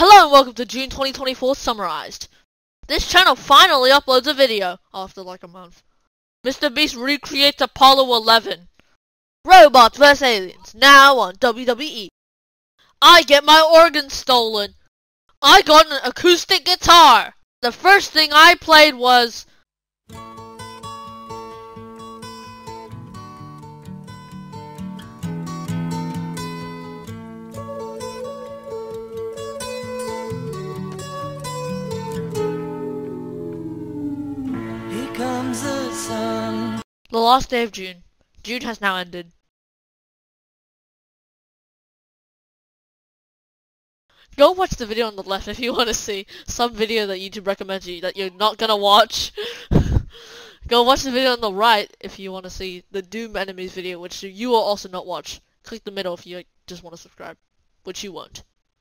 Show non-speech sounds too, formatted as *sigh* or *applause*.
Hello and welcome to June 2024 Summarized. This channel finally uploads a video after like a month. Mr. Beast recreates Apollo 11. Robots vs aliens, now on WWE. I get my organ stolen. I got an acoustic guitar. The first thing I played was comes the sun. The last day of June. June has now ended. Go watch the video on the left if you want to see some video that YouTube recommends you that you're not gonna watch. *laughs* Go watch the video on the right if you want to see the Doom Enemies video, which you will also not watch. Click the middle if you just want to subscribe, which you won't.